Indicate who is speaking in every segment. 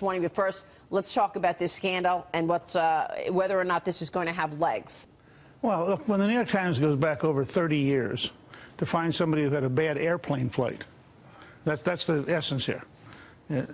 Speaker 1: morning. But first, let's talk about this scandal and what's uh, whether or not this is going to have legs.
Speaker 2: Well, look, when the New York Times goes back over 30 years to find somebody who had a bad airplane flight, that's, that's the essence here. Yeah.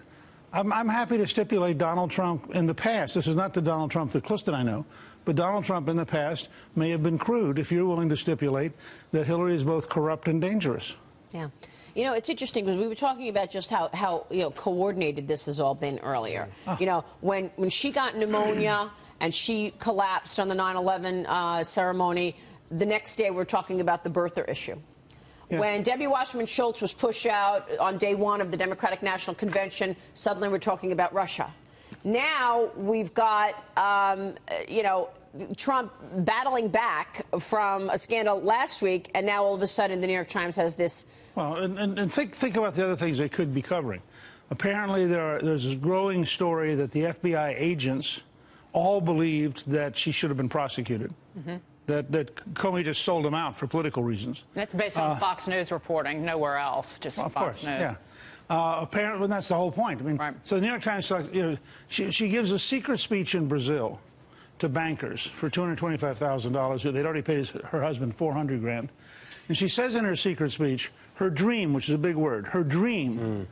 Speaker 2: I'm, I'm happy to stipulate Donald Trump in the past. This is not the Donald Trump that Callista I know, but Donald Trump in the past may have been crude if you're willing to stipulate that Hillary is both corrupt and dangerous.
Speaker 1: Yeah. You know, it's interesting because we were talking about just how, how you know, coordinated this has all been earlier. Oh. You know, when, when she got pneumonia and she collapsed on the 9-11 uh, ceremony, the next day we're talking about the birther issue. Yeah. When Debbie Wasserman Schultz was pushed out on day one of the Democratic National Convention, suddenly we're talking about Russia. Now we've got, um, you know, Trump battling back from a scandal last week, and now all of a sudden the New York Times has this.
Speaker 2: Well, and, and, and think, think about the other things they could be covering. Apparently, there are, there's a growing story that the FBI agents all believed that she should have been prosecuted. Mm -hmm that, that Comey just sold them out for political reasons.
Speaker 3: That's based on uh, Fox News reporting, nowhere else, just well,
Speaker 2: of
Speaker 3: Fox
Speaker 2: course,
Speaker 3: News.
Speaker 2: Yeah. Uh, apparently, that's the whole point. I mean, right. so the New York Times, you know, she, she gives a secret speech in Brazil to bankers for $225,000. They'd already paid her husband 400 grand. And she says in her secret speech, her dream, which is a big word, her dream mm.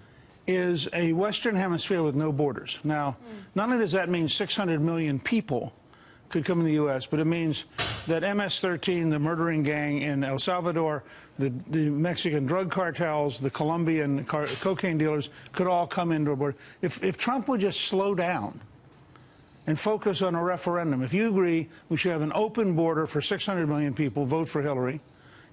Speaker 2: is a Western hemisphere with no borders. Now, mm. not only does that mean 600 million people could come in the U.S., but it means that MS-13, the murdering gang in El Salvador, the, the Mexican drug cartels, the Colombian cocaine dealers could all come into a border. If, if Trump would just slow down and focus on a referendum, if you agree we should have an open border for 600 million people, vote for Hillary,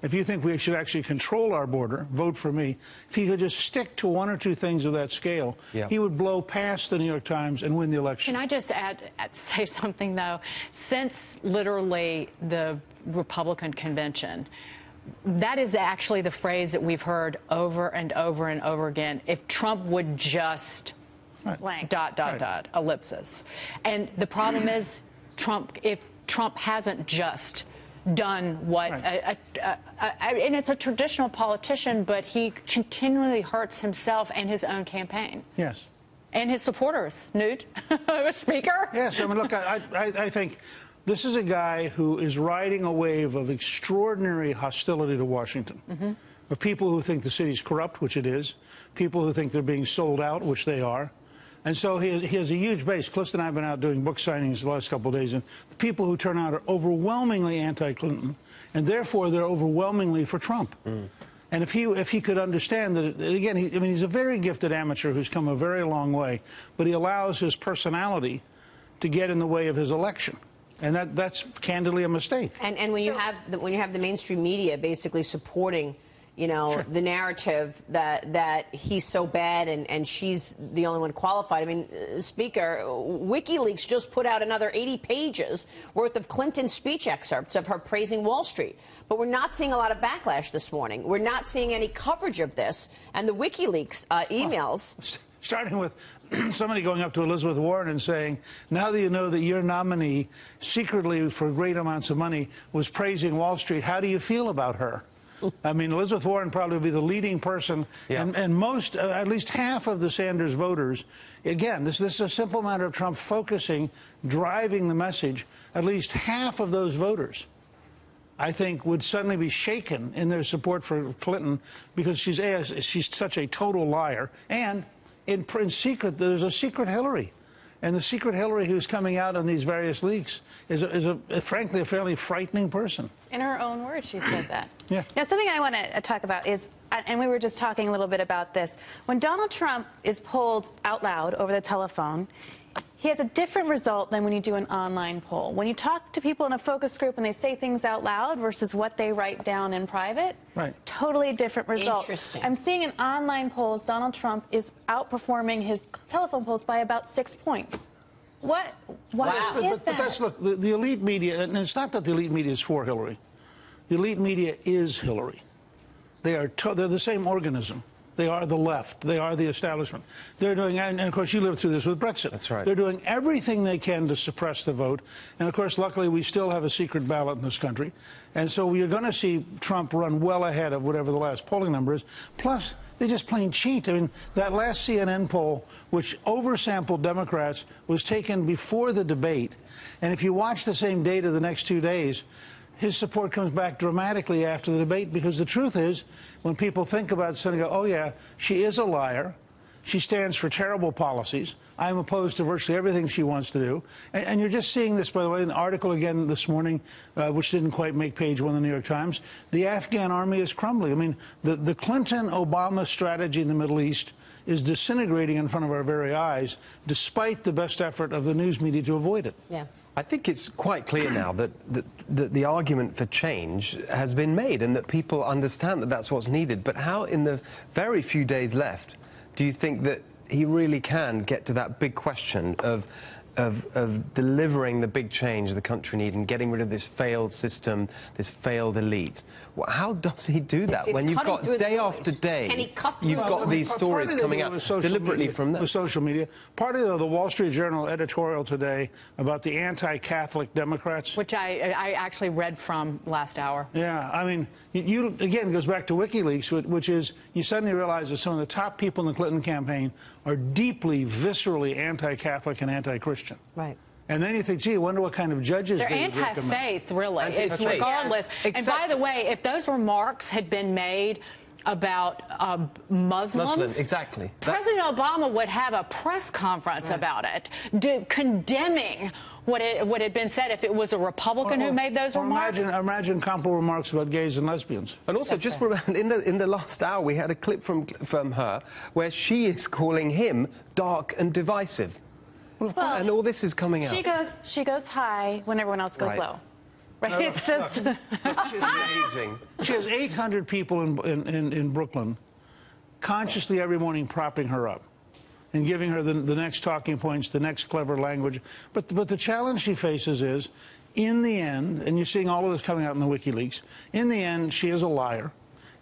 Speaker 2: if you think we should actually control our border, vote for me. If he could just stick to one or two things of that scale, yeah. he would blow past the New York Times and win the election.
Speaker 3: Can I just add, say something, though? Since literally the Republican convention, that is actually the phrase that we've heard over and over and over again. If Trump would just right. blank, dot, dot, right. dot, ellipsis. And the problem is, Trump, if Trump hasn't just done what, right. a, a, a, and it's a traditional politician, but he continually hurts himself and his own campaign.
Speaker 2: Yes.
Speaker 3: And his supporters. Newt, Speaker?
Speaker 2: Yes, I mean, look, I, I, I think this is a guy who is riding a wave of extraordinary hostility to Washington. Mm -hmm. Of people who think the city's corrupt, which it is, people who think they're being sold out, which they are, and so he has, he has, a huge base. Callista and I have been out doing book signings the last couple of days, and the people who turn out are overwhelmingly anti-Clinton, and therefore they're overwhelmingly for Trump. Mm. And if he if he could understand that, again, he, I mean, he's a very gifted amateur who's come a very long way, but he allows his personality to get in the way of his election. And that, that's candidly a mistake.
Speaker 1: And, and when, you have the, when you have the mainstream media basically supporting you know, sure. the narrative that that he's so bad and, and she's the only one qualified. I mean, uh, Speaker, WikiLeaks just put out another 80 pages worth of Clinton speech excerpts of her praising Wall Street. But we're not seeing a lot of backlash this morning. We're not seeing any coverage of this. And the WikiLeaks uh, emails...
Speaker 2: starting with somebody going up to Elizabeth Warren and saying, now that you know that your nominee secretly for great amounts of money was praising Wall Street, how do you feel about her? I mean, Elizabeth Warren probably would be the leading person, yeah. and, and, most, uh, at least half of the Sanders voters, again, this, this is a simple matter of Trump focusing, driving the message. At least half of those voters, I think, would suddenly be shaken in their support for Clinton because she's, she's such a total liar. And in, in secret, there's a secret Hillary. And the secret Hillary who's coming out on these various leaks is, a, is a, frankly, a fairly frightening person.
Speaker 4: In her own words, she said that.
Speaker 2: yeah.
Speaker 4: Now, something I want to talk about is, uh, and we were just talking a little bit about this, when Donald Trump is polled out loud over the telephone, he has a different result than when you do an online poll. When you talk to people in a focus group and they say things out loud versus what they write down in private,
Speaker 2: right.
Speaker 4: totally different result.
Speaker 1: Interesting.
Speaker 4: I'm seeing in online polls Donald Trump is outperforming his telephone polls by about six points. What? Why wow.
Speaker 2: is but, but, that's look the, the elite media, and it's not that the elite media is for Hillary. The elite media is Hillary. They are they're the same organism. They are the left. They are the establishment. They're doing, and of course, you lived through this with Brexit.
Speaker 5: That's right.
Speaker 2: They're doing everything they can to suppress the vote. And of course, luckily, we still have a secret ballot in this country. And so you're going to see Trump run well ahead of whatever the last polling number is. Plus, they just plain cheat. I mean, that last CNN poll, which oversampled Democrats, was taken before the debate. And if you watch the same data the next two days, his support comes back dramatically after the debate because the truth is, when people think about Senegal, oh yeah, she is a liar. She stands for terrible policies. I'm opposed to virtually everything she wants to do. And, and you're just seeing this, by the way, in the article again this morning, uh, which didn't quite make page one of the New York Times. The Afghan army is crumbling. I mean, the, the Clinton-Obama strategy in the Middle East is disintegrating in front of our very eyes, despite the best effort of the news media to avoid it.
Speaker 1: Yeah.
Speaker 5: I think it's quite clear now that, that, that the argument for change has been made and that people understand that that's what's needed. But how, in the very few days left, do you think that he really can get to that big question of, of, of delivering the big change the country needs and getting rid of this failed system, this failed elite? Well, how does he do that
Speaker 1: It's-
Speaker 5: when
Speaker 1: it's
Speaker 5: you've got day after day,
Speaker 1: Can he cut through
Speaker 5: you've got
Speaker 1: noise?
Speaker 5: these stories coming
Speaker 2: was
Speaker 5: out deliberately
Speaker 2: media,
Speaker 5: from
Speaker 2: with
Speaker 5: them?
Speaker 2: social media. Part of the Wall Street Journal editorial today about the anti-Catholic Democrats.
Speaker 3: which I, I actually read from last hour.
Speaker 2: Yeah, I mean, you, you again it goes back to WikiLeaks, which, which is you suddenly realize that some of the top people in the Clinton campaign are deeply, viscerally anti-Catholic and anti-Christian.
Speaker 1: Right.
Speaker 2: And then you think, gee, I wonder what kind of judges
Speaker 3: They're
Speaker 2: they would recommend.
Speaker 3: anti-faith, really. It's
Speaker 5: Anti-faith.
Speaker 3: regardless.
Speaker 5: Yeah.
Speaker 3: And by the way, if those remarks had been made about uh, Muslims,
Speaker 5: Muslim, exactly. That-
Speaker 3: President Obama would have a press conference about it, do, condemning what, it, what had been said if it was a Republican who made those remarks.
Speaker 2: Imagine, imagine comparable remarks about gays and lesbians.
Speaker 5: And also, just remember, in the in the last hour, we had a clip from from her where she is calling him dark and divisive, and all this is coming out.
Speaker 4: She goes, she goes high when everyone else goes
Speaker 5: Right.
Speaker 4: low. Right? It's just.
Speaker 5: Amazing.
Speaker 2: She has 800 people in, in, in, in Brooklyn consciously every morning propping her up and giving her the, the next talking points, the next clever language. But, but the challenge she faces is, in the end, and you're seeing all of this coming out in the WikiLeaks, in the end, she is a liar.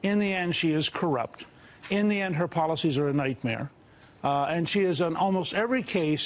Speaker 2: In the end, she is corrupt. In the end, her policies are a nightmare. Uh, and she is, on almost every case,